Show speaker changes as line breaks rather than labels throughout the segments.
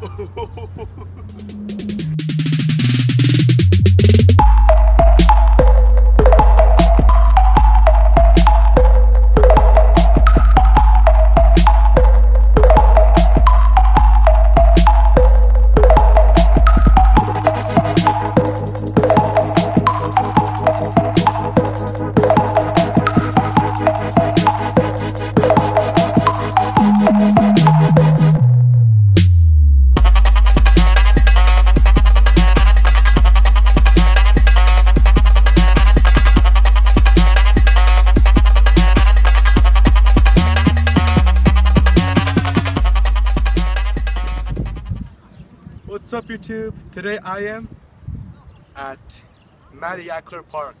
What's up YouTube? Today I am at Matty Ackler Park.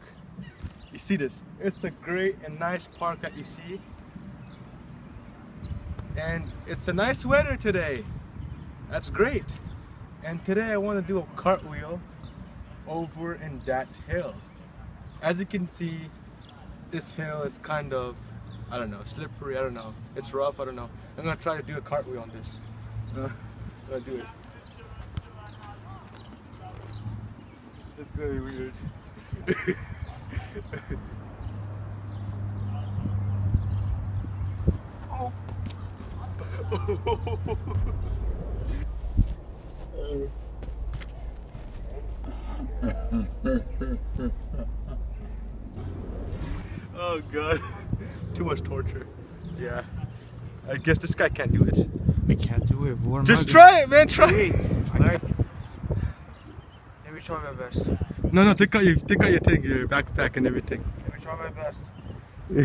You see this? It's a great and nice park that you see. And it's a nice weather today. That's great. And today I want to do a cartwheel over in that hill. As you can see, this hill is kind of, I don't know, slippery, I don't know. It's rough, I don't know. I'm gonna try to do a cartwheel on this. Uh, I'm gonna do it. It's gonna be weird. oh. oh god. Too much torture. Yeah. I guess this guy can't do it.
I can't do it.
Just try it, man. Try it.
Me try my best.
No, no. Take out your take out your thing, your backpack and everything.
Let me try my best.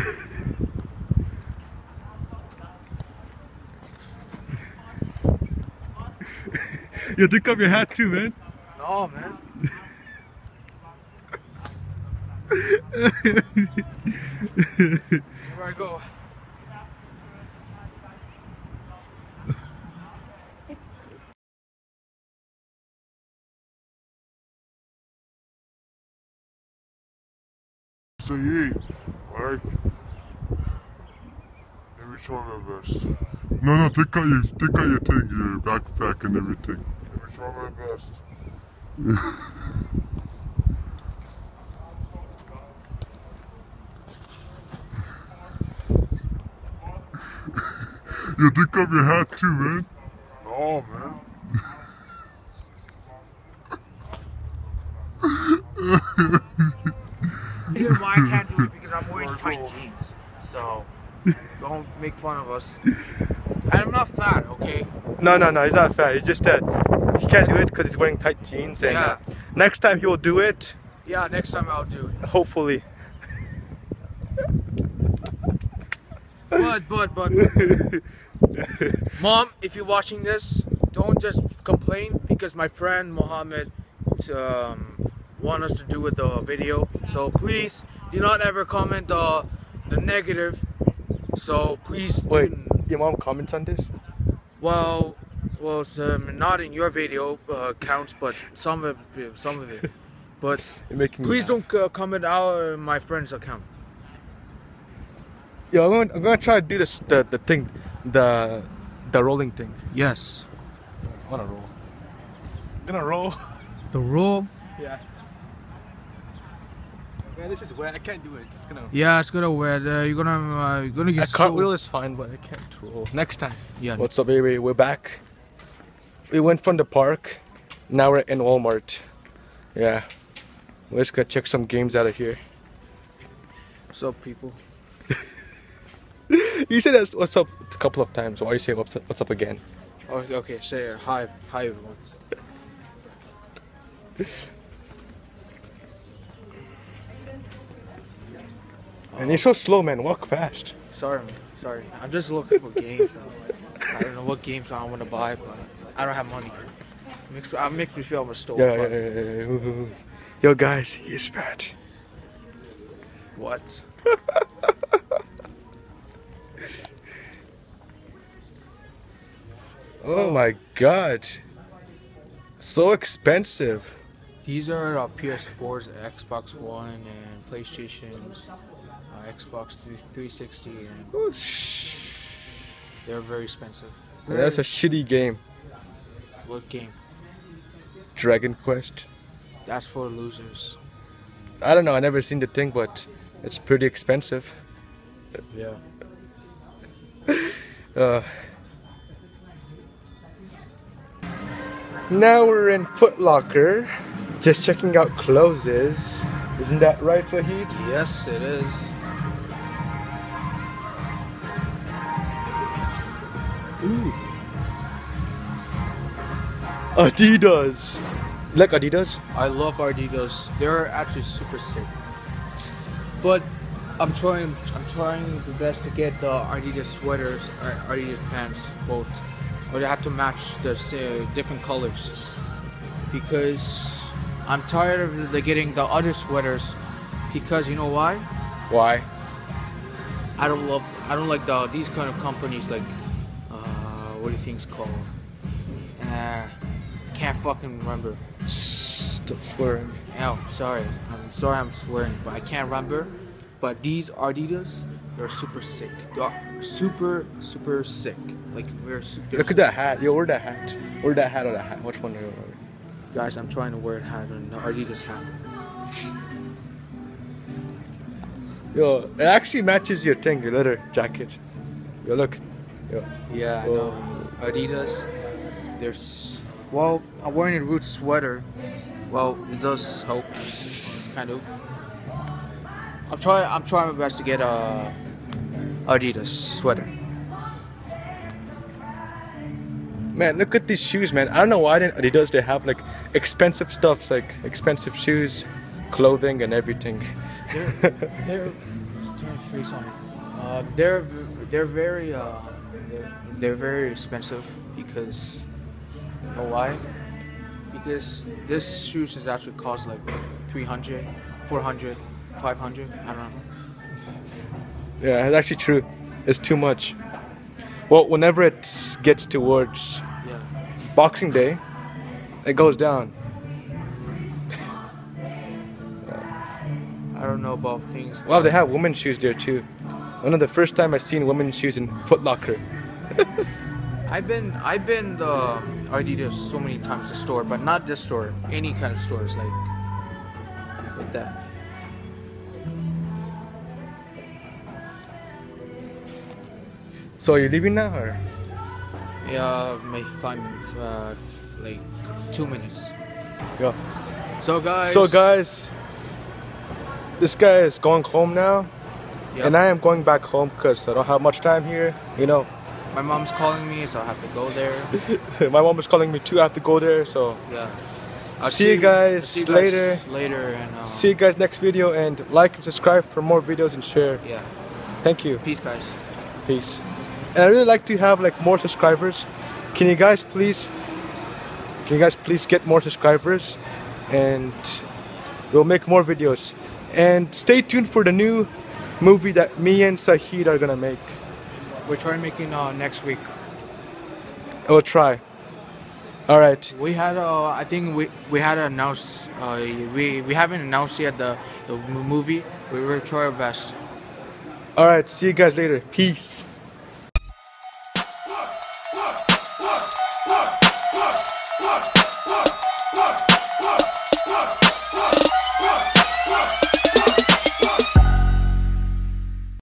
You take off your hat too, man.
No, man. Here I go.
Say hey, alright? Let me try my best. No, no, take out your, take out your thing, your backpack and everything. Let me try my best. you take off your hat too, man. No, man.
Here's why I can't do it because I'm wearing tight jeans. So don't make fun of us. And I'm not fat, okay?
No, no, no. He's not fat. He's just that he can't do it because he's wearing tight jeans. And uh, next time he will do it.
Yeah, next time I'll do it.
Hopefully.
But, but, but, Mom, if you're watching this, don't just complain because my friend Mohammed um, want us to do with the video. So please do not ever comment the the negative. So please
Wait, your mom comments on this?
Well, well, um, not in your video uh, counts, but some of it, some of it. But
You're making me
please don't uh, comment our my friend's account.
Yo, I'm gonna, I'm gonna try to do this the the thing, the the rolling thing.
Yes.
I wanna roll. I'm gonna roll.
The roll.
yeah. Man, this is wet. I can't do it. It's gonna.
Yeah, it's gonna wear. Uh, you're gonna uh, you're gonna get.
A
get
cartwheel
so-
is fine, but I can't roll. Next time.
Yeah.
What's up, baby? We're back. We went from the park. Now we're in Walmart. Yeah. We're just gonna check some games out of here.
What's up, people?
You said that's what's up a couple of times. Why you say what's up, what's up again?
Okay, okay. Say uh, hi, hi, everyone.
And you're so slow, man. Walk fast.
Sorry, man. Sorry. I'm just looking for games. I don't know what games I want to buy, but I don't have money. Makes, it makes me feel I'm a store.
Yeah, yeah, yeah, yeah. Ooh, ooh. Yo, guys, he's fat.
What?
Oh my god. So expensive.
These are uh, PS4s, Xbox One, and PlayStation's, Xbox 360, and they're very expensive.
That's a shitty game.
What game?
Dragon Quest.
That's for losers.
I don't know. I never seen the thing, but it's pretty expensive.
Yeah.
Uh, now we're in Foot Locker, just checking out clothes. Isn't that right, Saheed?
Yes, it is.
Ooh. Adidas. Like Adidas?
I love Adidas. They're actually super sick. But I'm trying. I'm trying the best to get the Adidas sweaters or Adidas pants both, or they have to match the sa- uh, different colors because I'm tired of the getting the other sweaters because you know why?
Why?
I don't love. I don't like the these kind of companies like. What do you think's called? Uh, can't fucking remember.
Stop swearing.
Oh, sorry. I'm sorry I'm swearing, but I can't remember. But these Adidas, they're super sick. They're super, super sick. Like we're super.
Look at that hat. Yo, wear that hat. Wear that hat or that hat. Which one are you wearing?
Guys, I'm trying to wear a hat on the Adidas hat.
Yo, it actually matches your thing, your leather jacket. Yo, look. Yo.
Yeah, I know. Adidas. There's. Well, I'm wearing a Roots sweater. Well, it does help, kind of. I'm trying. I'm trying my best to get a Adidas sweater.
Man, look at these shoes, man. I don't know why didn't Adidas they have like expensive stuff, like expensive shoes, clothing, and everything.
They're they're turn face on. Uh, they're they're very uh, they're, they're very expensive because you know why? Because this shoes has actually cost like 300, 400, 500. I don't know.
yeah, it's actually true. It's too much. Well, whenever it gets towards
Yeah.
Boxing Day, it goes down.
I don't know about things.
Well, they have women's shoes there too. One of the first time I seen women's shoes in Foot Locker.
I've been I've been the Adidas so many times the store, but not this store. Any kind of stores like like that.
So are you leaving now, or?
Yeah, maybe five minutes, uh, like two minutes.
Yeah.
So guys.
So guys, this guy is going home now,
Yep.
and I am going back home because I don't have much time here. You know,
My mom's calling me, so I have to go there.
my mom is calling me too. I have to go there. So
Yeah.
See you guys
I'll see
later.
Later and uh,
see you guys next video, and like and subscribe for more videos and share.
Yeah.
Thank you.
Peace, guys.
Peace. And I really like to have like more subscribers. Can you guys please can you guys please get more subscribers and we'll make more videos. And stay tuned for the new movie that me and Saheed are gonna make.
We're trying making uh, next week.
I will try. Alright.
We had uh, I think we we had announced uh, we we haven't announced yet the the movie. We will try our best.
Alright, see you guys later. Peace.